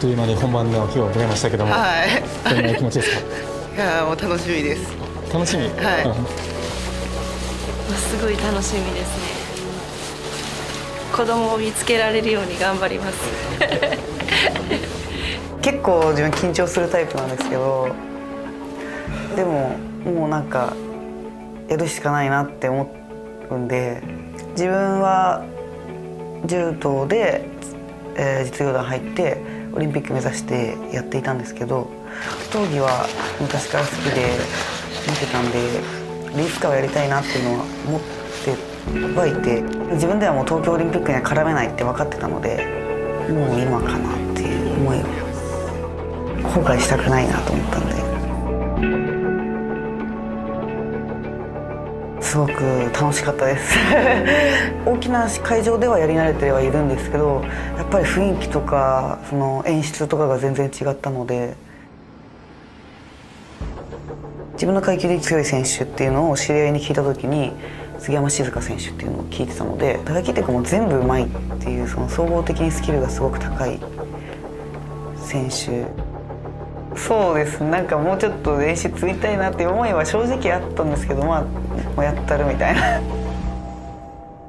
という間に本番の日を迎えましたけども、はい。どんなお気持ちですか？いやーもう楽しみです。楽しみ、はい。うん。すごい楽しみですね。子供を見つけられるように頑張ります。結構自分緊張するタイプなんですけどでももうなんかやるしかないなって思うんで自分は柔道で、えー実業団入ってオリンピック目指してやっていたんですけど格闘技は昔から好きで見てたんでいつかはやりたいなっていうのは思ってはいて自分ではもう東京オリンピックには絡めないって分かってたのでもう今かなっていう思いを後悔したくないなと思ったんで。すごく楽しかったです。大きな会場ではやり慣れてはいるんですけどやっぱり雰囲気とかその演出とかが全然違ったので自分の階級で強い選手っていうのを知り合いに聞いた時に杉山静香選手っていうのを聞いてたので打撃っていうかもう全部うまいっていうその総合的にスキルがすごく高い選手そうですなんかもうちょっと練習積みたいなっていう思いは正直あったんですけどまあもうやったるみたいな。